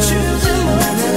去怎么？